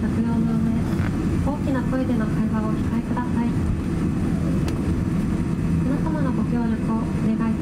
着用の上大きな声での会話をお控えください。皆様のご協力をお願い